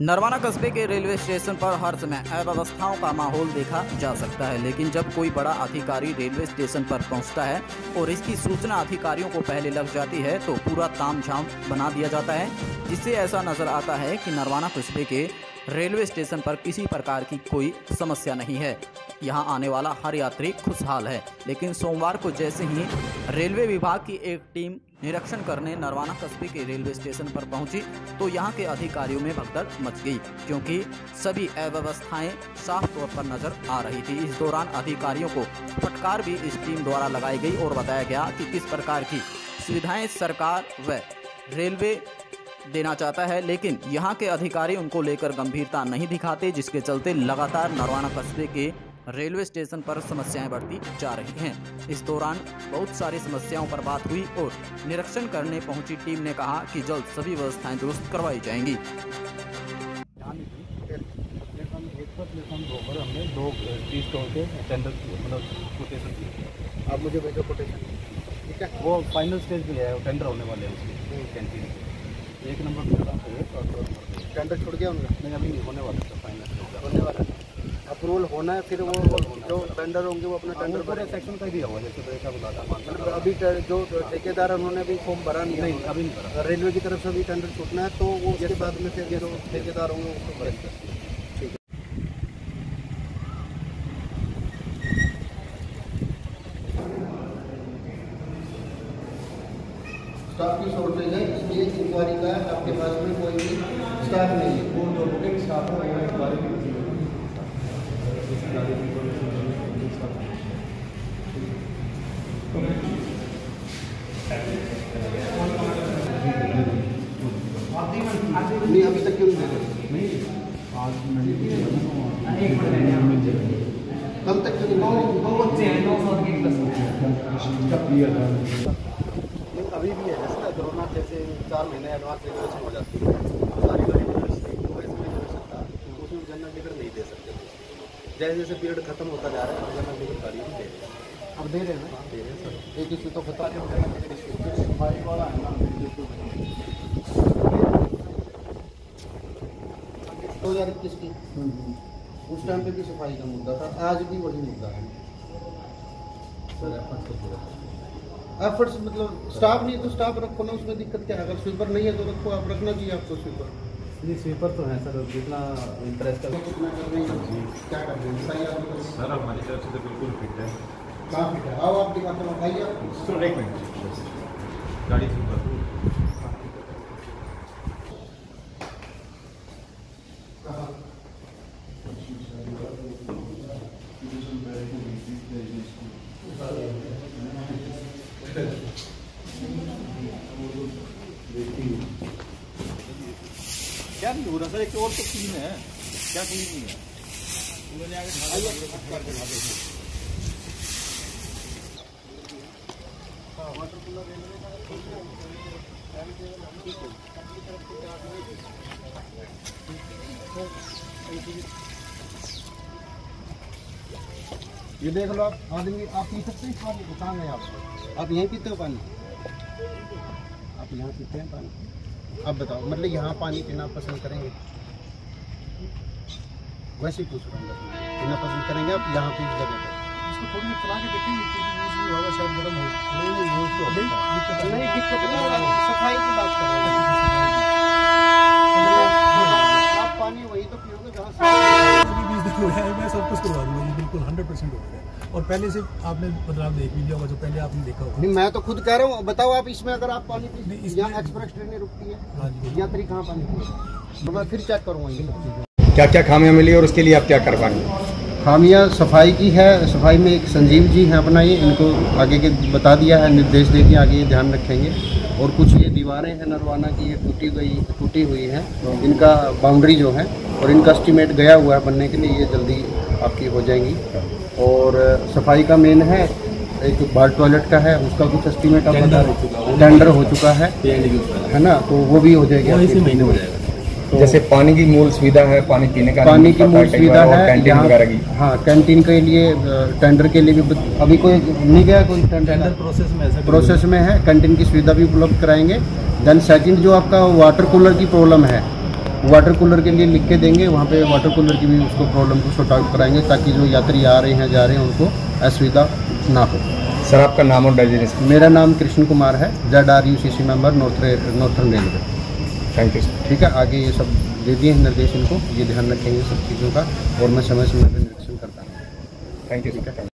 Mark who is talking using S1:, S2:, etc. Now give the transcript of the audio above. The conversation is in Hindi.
S1: नरवाना कस्बे के रेलवे स्टेशन पर हर समय अव्यवस्थाओं का माहौल देखा जा सकता है, लेकिन जब कोई बड़ा अधिकारी रेलवे स्टेशन पर पहुँचता है और इसकी सूचना अधिकारियों को पहले लग जाती है तो पूरा तामझाम बना दिया जाता है, जिससे ऐसा नज़र आता है कि नरवाना कस्बे के रेलवे स्टेशन पर किसी प्रकार की कोई समस्या नहीं है। यहाँ आने वाला हर यात्री खुशहाल है, लेकिन सोमवार को जैसे ही रेलवे विभाग की एक टीम निरीक्षण करने नरवाना कस्बे के रेलवे स्टेशन पर पहुँची तो यहाँ के अधिकारियों में भगदड़ मच गई, क्योंकि सभी अव्यवस्थाएँ साफ़ तौर पर नज़र आ रही थी। इस दौरान अधिकारियों को फटकार भी इस टीम द्वारा लगाई गई और बताया गया कि किस प्रकार की सुविधाएँ सरकार व रेलवे देना चाहता है, लेकिन यहाँ के अधिकारी उनको लेकर गंभीरता नहीं दिखाते, जिसके चलते लगातार नरवाना कस्बे के रेलवे स्टेशन पर समस्याएँ बढ़ती जा रही हैं। इस दौरान बहुत सारी समस्याओं पर बात हुई और निरीक्षण करने पहुँची टीम ने कहा कि जल्द सभी व्यवस्थाएँ दुरुस्त करवाई जाएँगी।
S2: प्लेटफॉर्म एक पर प्लेटफॉर्म दो पर हमने दो के टेंडर मतलब कोटेशन किए।
S3: आप मुझे भेजो कोटेशन
S2: वो फाइनल स्टेज पे है वो टेंडर होने वाले हैं उसके कैंटीन एक नंबर
S3: टेंडर छूट गया उनका।
S2: नहीं अभी नहीं होने वाला था फाइनल
S3: होने वाला अप्रूवल होना है फिर वो जो टेंडर होंगे वो अपना टेंडर
S2: पूरे सेक्शन का ही दिया हुआ जैसे तो ऐसा था
S3: मतलब अभी जो ठेकेदार उन्होंने अभी फॉर्म भरा नहीं
S2: नहीं अभी नहीं
S3: अगर रेलवे की तरफ़ से भी टेंडर छूटना है तो वो उसके बाद में फिर जो ठेकेदार होंगे उसको भरेंगे। स्टाफ की शॉर्टेज है इसलिए इंक्वायरी का आपके पास में कोई भी स्टाफ नहीं है।
S2: वो जो बुकिंग स्टाफ है
S3: नहीं अभी तक क्यों नहीं दे रहे कब तक क्यों नहीं नहीं, अभी भी है जैसे ना कोरोना जैसे चार महीने एडवांस रिजर्वेशन हो जाती है सारी गाड़ी तो था तो उसमें जनरल टिकट नहीं दे सकते जैसे जैसे पीरियड खत्म होता जा रहा है जनरल टिकट गाड़ी भी दे रहे अब दे रहे हैं ना? दे रहे हैं सर। एक इशू तो खत्म हज़ार इक्कीस की उस टाइम पे भी सफ़ाई का मुद्दा था आज भी वही मुद्दा है। एफर्ट्स मतलब स्टाफ नहीं है तो स्टाफ रखो ना उसमें दिक्कत क्या है? अगर स्वीपर नहीं है तो रखो आप रखना चाहिए आपको स्वीपर
S2: नहीं स्वीपर तो है सर जितना इंटरेस्ट है।
S3: कितना कर रहे हैं क्या कर रहे हैं।
S4: सर हमारी तरफ़ से तो बिल्कुल फिट है।
S3: कहाँ फिट है। आओ आप दिखाते हो बताइए आप।
S4: एक मिनट। गाड़ी से क्या नहीं हो रहा सर? एक और तो क्लीन है। क्या क्लीन नहीं है? उन्होंने आगे करके ढाले थे।
S3: ये देख लो आप आदमी आप पी सकते हैं पानी कहाँ गए आप? आप यहीं पीते हो पानी? आप यहाँ पीते हैं पानी? अब बताओ मतलब यहाँ पानी पीना पसंद करेंगे? वैसे ही पूछ रहा हूँ। पीना पसंद करेंगे आप यहाँ पे जगह पे?
S4: इसको थोड़ी देर चला के देखेंगे क्योंकि यूज़ नहीं होगा शायद गर्म हो
S3: नहीं नहीं,
S4: दिक्कत नहीं।
S3: नहीं दिक्कत नहीं होगा सफ़ाई की बात कर रहे हैं आप पानी वही तो पियोगे जहाँ से
S5: अभी बीस दिन हो गए मैं सब कुछ करवा दूँगा जी बिल्कुल हंड्रेड परसेंट हो गया और पहले से आपने बदलाव देख लीजिए होगा जो पहले आपने देखा होगा
S3: नहीं मैं तो खुद कह रहा हूँ बताओ आप इसमें अगर आप पानी पी
S5: नहीं,
S3: यहाँ एक्सप्रेस ट्रेनें रुकती है।
S5: हाँ जी
S3: यात्री कहाँ पानी पिएगा तो मैं फिर चेक करूँगा
S6: क्या क्या खामियाँ मिली और उसके लिए आप क्या करवाएँगे
S3: खामियाँ सफ़ाई की है सफ़ाई में एक संजीव जी हैं अपना ये इनको आगे के बता दिया है निर्देश दे दिए आगे ये ध्यान रखेंगे। और कुछ ये दीवारें हैं नरवाना की ये टूटी गई टूटी हुई हैं। इनका बाउंड्री जो है और इनका एस्टीमेट गया हुआ है बनने के लिए ये जल्दी आपकी हो जाएँगी। और सफ़ाई का मेन है एक बाल टॉयलेट का है उसका कुछ एस्टीमेट आप बता टेंडर हो। चुका है। है ना? तो वो भी हो जाएगी
S2: महीने हो जाएगा।
S6: जैसे पानी की मूल सुविधा है पानी पीने का
S3: पानी की मूल सुविधा है
S6: कैंटीन
S3: यहाँ
S6: वगैरह की।
S3: हाँ कैंटीन के लिए टेंडर के लिए भी अभी कोई नहीं गया कोई
S2: टेंडर प्रोसेस में
S3: प्रोसेस में है कैंटीन की सुविधा भी उपलब्ध कराएँगे। देन सेकंड जो आपका वाटर कूलर की प्रॉब्लम है वाटर कूलर के लिए लिख के देंगे वहाँ पे वाटर कूलर की भी उसको प्रॉब्लम को सॉर्ट आउट कराएँगे ताकि जो यात्री आ रहे हैं जा रहे हैं उनको असुविधा ना हो।
S6: सर आपका नाम और डेजिनेशन
S3: मेरा नाम कृष्ण कुमार है Z R U C C member north northern railway
S6: thank you
S3: ठीक है आगे ये सब दे दिए हैं निर्देश इनको ये ध्यान रखेंगे सब चीज़ों का और मैं समय समय पर निरीक्षण करता हूँ।
S6: Thank you sir